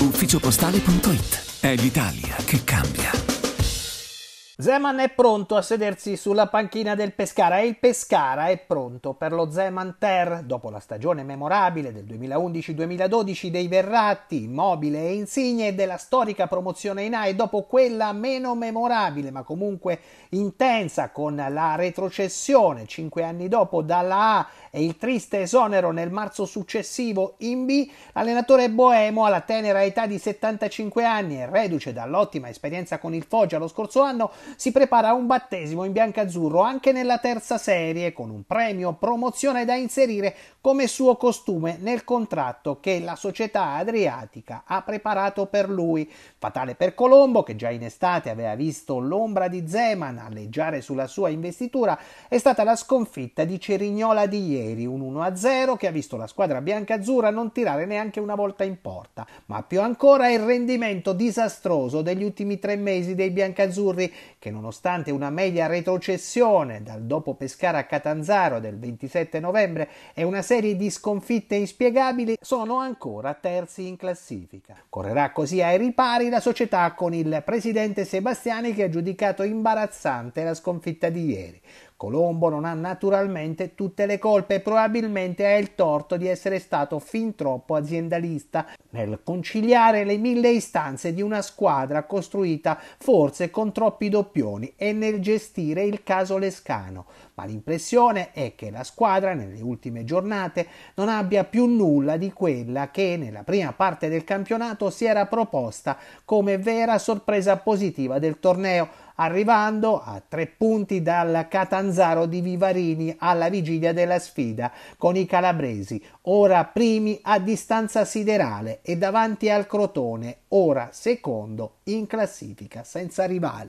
ufficiopostale.it. È l'Italia che cambia. Zeman è pronto a sedersi sulla panchina del Pescara e il Pescara è pronto per lo Zeman Ter. Dopo la stagione memorabile del 2011-2012 dei Verratti, Immobile e Insigne e della storica promozione in A e dopo quella meno memorabile ma comunque intensa con la retrocessione cinque anni dopo dalla A e il triste esonero nel marzo successivo in B, l'allenatore boemo alla tenera età di 75 anni e reduce dall'ottima esperienza con il Foggia lo scorso anno si prepara a un battesimo in biancazzurro anche nella terza serie con un premio promozione da inserire come suo costume nel contratto che la società adriatica ha preparato per lui. Fatale per Colombo che già in estate aveva visto l'ombra di Zeman alleggiare sulla sua investitura è stata la sconfitta di Cerignola di ieri, un 1-0 che ha visto la squadra biancazzurra non tirare neanche una volta in porta, ma più ancora il rendimento disastroso degli ultimi tre mesi dei biancazzurri che nonostante una media retrocessione dal dopo Pescara a Catanzaro del 27 novembre e una serie di sconfitte inspiegabili sono ancora terzi in classifica. Correrà così ai ripari la società con il presidente Sebastiani che ha giudicato imbarazzante la sconfitta di ieri. Colombo non ha naturalmente tutte le colpe e probabilmente ha il torto di essere stato fin troppo aziendalista nel conciliare le mille istanze di una squadra costruita forse con troppi doppioni e nel gestire il caso Lescano. Ma l'impressione è che la squadra nelle ultime giornate non abbia più nulla di quella che nella prima parte del campionato si era proposta come vera sorpresa positiva del torneo arrivando a tre punti dal Catanzaro di Vivarini alla vigilia della sfida con i calabresi, ora primi a distanza siderale e davanti al Crotone, ora secondo in classifica senza rivali.